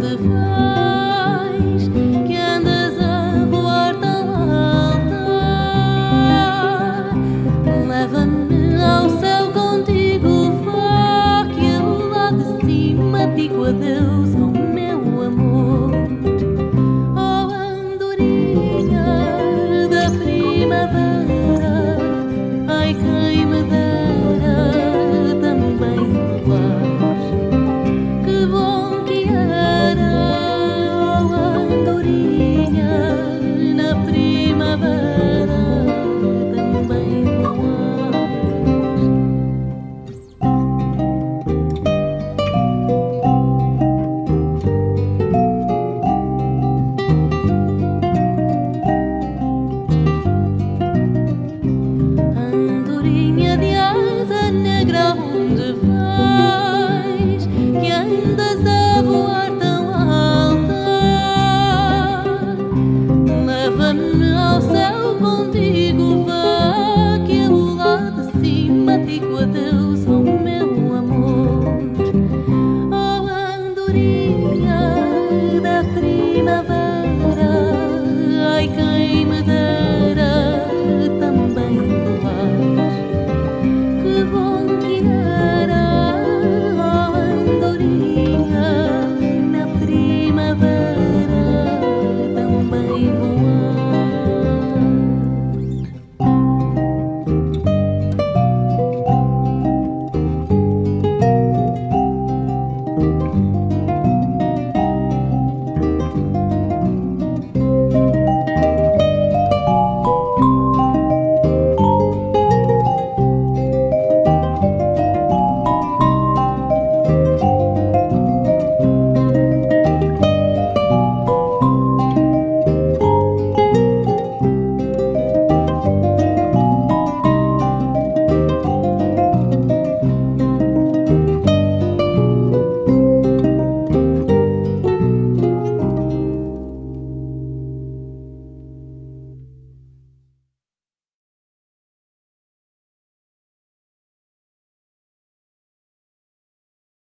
the floor. Plano ao céu contigo vá, aquilo lá de cima digo adeus.